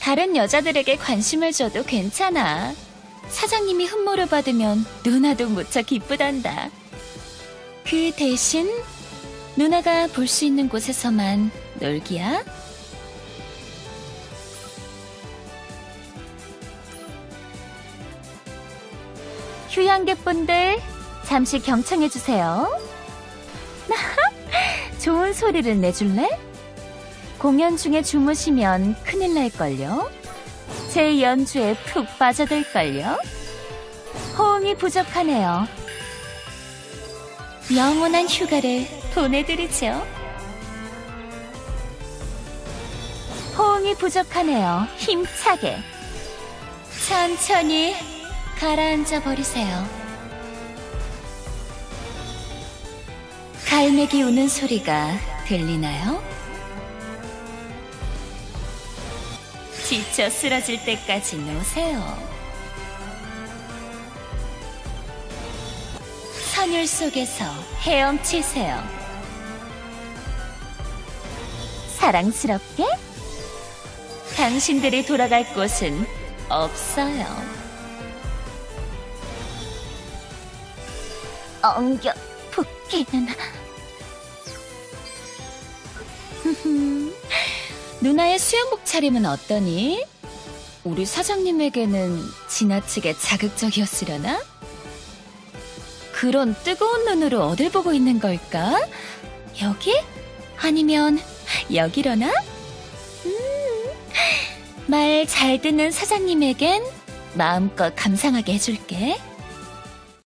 다른 여자들에게 관심을 줘도 괜찮아. 사장님이 흠모를 받으면 누나도 무척 기쁘단다. 그 대신 누나가 볼 수 있는 곳에서만 놀기야. 휴양객분들 잠시 경청해주세요. 좋은 소리를 내줄래? 공연 중에 주무시면 큰일 날걸요? 제 연주에 푹 빠져들걸요? 호응이 부족하네요. 영원한 휴가를 보내드리죠. 호응이 부족하네요. 힘차게. 천천히 가라앉아 버리세요. 갈매기 우는 소리가 들리나요? 지쳐 쓰러질 때까지 노세요. 선율 속에서 헤엄치세요. 사랑스럽게? 당신들이 돌아갈 곳은 없어요. 엉겨 붓기는 누나의 수영복 차림은 어떠니? 우리 사장님에게는 지나치게 자극적이었으려나? 그런 뜨거운 눈으로 어딜 보고 있는 걸까? 여기? 아니면 여기로나? 음, 말 잘 듣는 사장님에겐 마음껏 감상하게 해줄게.